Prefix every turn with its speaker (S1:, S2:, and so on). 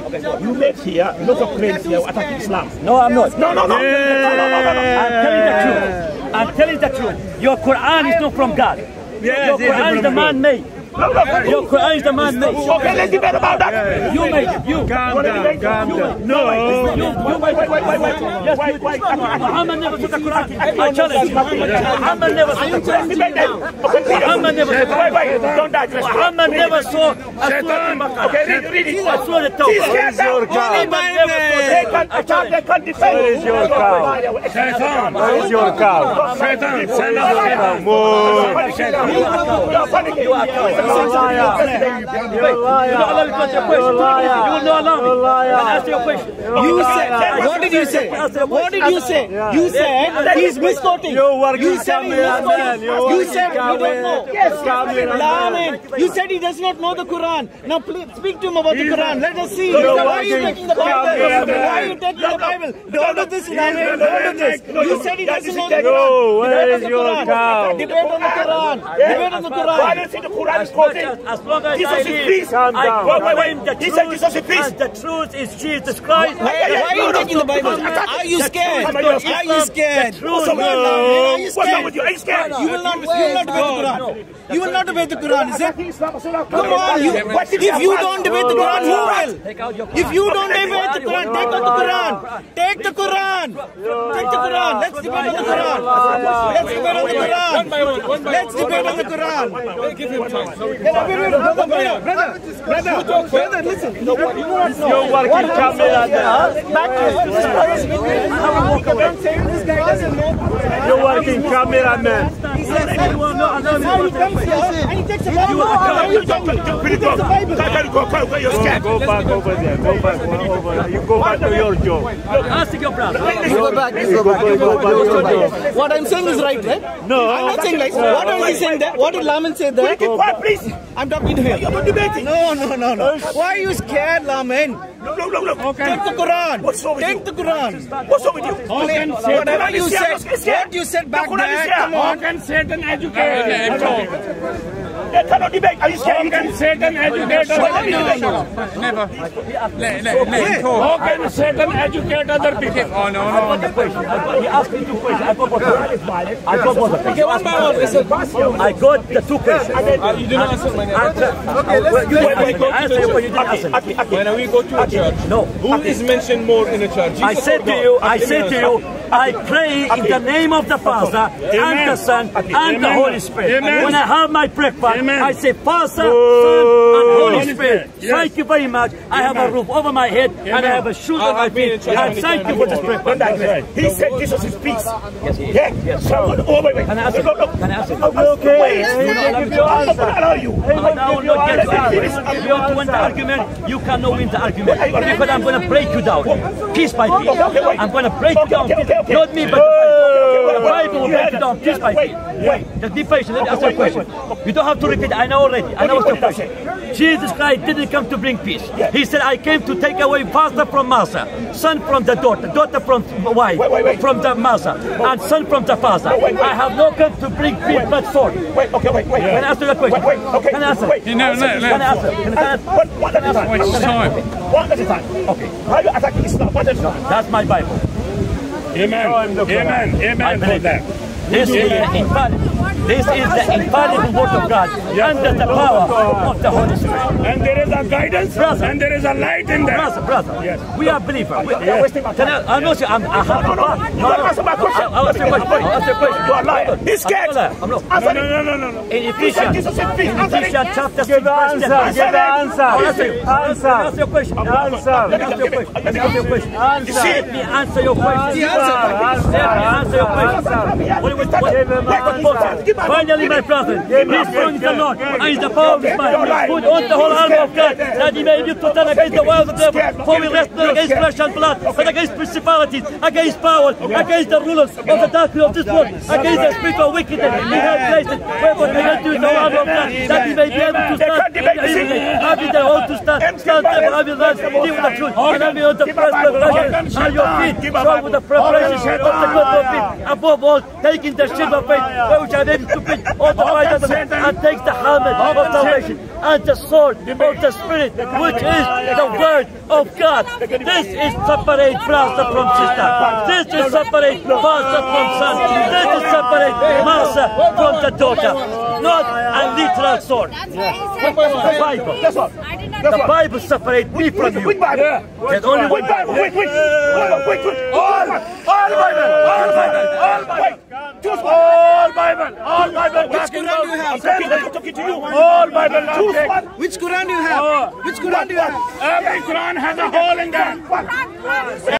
S1: You live here lots of claims here attacking Islam.
S2: No, I'm not.
S1: No, no, no. no, no, no, no, no.
S2: I'm telling the truth. I'm telling the truth. Your Quran is not from God. Your Quran is the man-made. Your Quran is the man-made.
S1: Okay, let's debate about that.
S2: You made it. You.
S3: Calm down, calm down. No.
S2: You, you made it.
S1: Wait, wait, wait,
S2: Yes,
S1: wait,
S2: you
S1: wait.
S2: Muhammad never took the Quran. I challenge you. Muhammad never took the Quran.
S1: Debate them. Okay, read it.
S2: Muhammad never took the
S1: Wait,
S2: Quran.
S1: wait, don't digress.
S2: Muhammad never saw a surah
S1: Okay, read, it.
S2: The
S1: He's
S2: Tawbah. Muhammad never saw
S1: They
S2: the
S1: can't attack, they can't defend.
S3: Where is your cow?
S1: Shaitan.
S3: Where is your cow?
S1: Shaitan.
S3: More.
S1: You're panicking.
S2: You are coward.
S3: You're
S2: You don't allow me to answer your question. You will not allow me. Can I answer your question?
S4: You said, what did you say? What did you say? You said he's misquoting.
S3: You working
S4: You said he's
S3: cameraman.
S4: misquoting.
S3: You
S4: You
S3: working
S4: said you don't know.
S3: cameraman.
S4: Lamin, you said he does not know the Quran. Now please speak to him about the Quran. Let us see.
S3: You're
S4: Why are you
S3: working
S4: taking the Bible?
S3: cameraman.
S4: Why are you taking the Bible? Don't do this, Lamin. Don't do this. You said he doesn't know the
S3: No,
S4: Quran.
S3: where
S4: Debate on the
S3: your
S4: Quran.
S3: cow?
S4: Debate on the Quran. Debate on the
S1: Why
S4: Quran.
S1: do you think the Quran is
S2: As much
S1: quoting?
S2: as, as long as
S1: Jesus is
S2: live,
S1: peace.
S3: Calm down.
S1: Wait, wait, wait. He
S2: truth.
S1: said Jesus is peace.
S2: The truth is Jesus Christ.
S4: Why, why are you taking the Bible? Are you scared? Are you scared?
S1: What's wrong with you?
S4: Are you scared?
S1: you? Are you scared?
S4: You will not, you will not debate the Quran. You will not debate the Quran, is it? Come on, if you don't debate the Quran, who will?
S2: Take
S4: If you don't debate the Quran, take out the Quran. Take the Quran. Take the Quran. Let's debate on the Quran. Let's debate on the Quran. Let's debate on the Quran. Give him time. Brother, brother, brother, brother, listen. You not.
S3: You're working cameraman.
S4: Back to this place. This guy doesn't know.
S3: You're working cameraman.
S4: He says, now he comes here and he takes a Bible.
S1: You you. Go
S3: back over there. Go back over there. You go back to your job.
S2: Ask your brother.
S4: Go back, go back,
S3: Go back to your job.
S4: What I'm saying is right, right?
S3: No.
S4: I'm not saying like, what are you saying there? What did Laman say there?
S1: Keep quiet, please.
S4: I'm talking to him.
S1: You're debating.
S4: No, no, no, no. Why are you scared, Laman?
S1: No, no, no, no.
S4: Take the Quran.
S1: What's wrong with
S4: Take
S1: you?
S4: the Quran.
S1: What's wrong with you?
S4: Whatever you said, what you said back
S1: The Quran
S4: there, come on.
S5: can Satan educate?
S1: They cannot debate. Are you scared?
S5: Can Satan educate other people? Never. Let, let, let. How can Satan educate other people? Oh, no, no.
S2: He asked me two questions. I got both of them. I got both of them. I got the two questions.
S5: You did not answer my
S2: Okay, let's you didn't answer your. You didn't answer.
S5: When we go to a church,
S2: No.
S5: who is mentioned more in a church?
S2: I said to you, I said to you, I pray in the name of the Father and the Son and the Holy Spirit. When I have my breakfast, I say Father, Son, Spirit. Thank you very much. I have a roof over my head and I have a shoes on my
S5: I've been in
S2: feet. And thank you for this
S1: digress. He said Jesus is peace.
S2: Yes, he is.
S1: Yeah.
S2: Yes.
S1: So, oh, wait, wait.
S2: Can I
S1: no, no.
S2: Can I answer?
S1: Okay. Wait.
S2: He will not
S1: I'm not going to allow you.
S2: I will not get to answer. If you want to win the argument, you cannot win the argument. Because I'm going to break you down. Piece by piece. I'm going to break you down. Not me, but the Bible. The Bible will break you down piece by
S1: Wait,
S2: piece.
S1: wait.
S2: Just be patient. Let me answer your question. You don't have to repeat. I know already. I know what's your question. Jesus Christ didn't come to bring peace. He said, I came to take away father from master, son from the daughter, daughter from wife,
S1: Wait, wait, wait.
S2: from the master, oh. and son from the father.
S1: wait, wait.
S2: I have no come to bring peace but sword.
S1: Wait, okay, wait, wait.
S2: Can I answer your question?
S1: Wait, wait, okay.
S2: Can I answer?
S1: Wait.
S5: No, no,
S2: Can I
S5: no.
S2: answer? Can I answer?
S1: One, one at a time.
S5: Waste of time.
S1: One at a time. Okay. Why are you attacking Islam? One at a time.
S2: That's my Bible.
S5: Amen. Amen. Amen for that.
S2: The infallible. This is the infallible word of God under the power of the Holy Spirit.
S5: And there is a guidance
S2: Brother.
S5: and there is a light in there.
S2: Brother, brother,
S5: Yes.
S2: we are believers. We,
S1: You're wasting my
S2: Can I, I'm not I'm, I have
S1: No, no, no. You don't answer my question.
S2: I'll answer your question. I'll answer your question.
S1: You are lying. He's scared.
S2: I'm not.
S1: Answer
S5: No, no, no, no, no.
S2: In
S1: He
S2: Ephesians,
S1: Jesus is peace.
S2: in
S1: Answer.
S2: Ephesians chapter 6,
S3: Give the answer. Give the answer.
S2: answer answer
S3: Answer.
S2: your question.
S3: Answer.
S2: Let me answer your question. Let me answer.
S3: Answer.
S2: Let me answer your question.
S4: He answered.
S2: Let me answer your question. What, what, what. Finally, my brother, be strong in the Lord, and in the power of his might. Put on the whole armor of God, that he may be to stand against the wiles of the devil. For we wrestle not against flesh and blood, but against principalities, against powers, against the rulers of the darkness of this world, against the spiritual wickedness in high places. Wherefore, they will do the armor of God, that he may be able to stand in the evening, having the whole to stand, stand therefore, having learned, deal with the truth. And we want the first revelation on your feet. Show with the preparation. Of the gospel of feet. Above all, taking the shield of faith, which I able to preach all the of the and take the helmet of salvation and the sword of the Spirit, which is the word of God. This is separate brother from sister. This is separate father from son. This is separate master from the daughter. Not a literal sword. The Bible.
S1: That's all.
S2: The Bible separates me from you.
S1: Which Bible?
S2: There's only one
S1: Which Bible? Which, which? Which, which, which? All, all Bible, all Bible, all Bible. Choose one. All Bible, all Bible.
S4: Which Quran do you have?
S1: I'm talking, I'm to you. All Bible. Choose one.
S4: Which Quran do you have? Which Quran do you have?
S5: Every Quran has a hole in them.
S1: One.